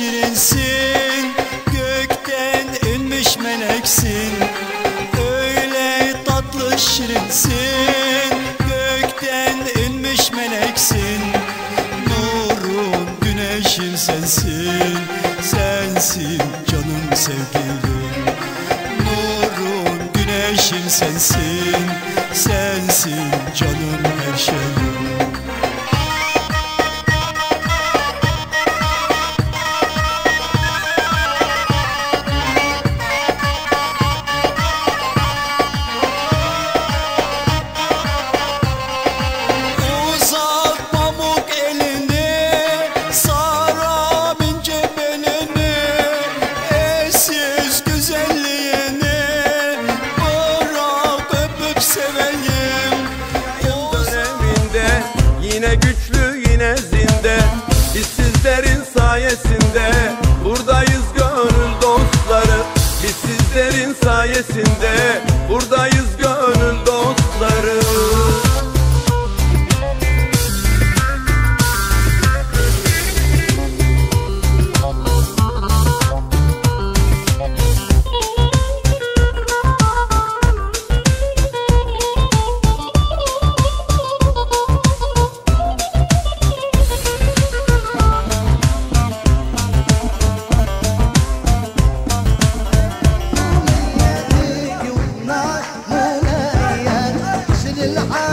şirinsin Gökten inmiş meleksin. Öyle tatlı şirinsin Gökten inmiş meleksin. Nurum güneşim sensin Sensin canım sevgilim. Nurum güneşim sensin Sensin canım her şeyim Yine güçlü yine zinde. Biz sizlerin sayesinde Buradayız gönül dostları. Biz sizlerin sayesinde Buradayız gönül dostları العالم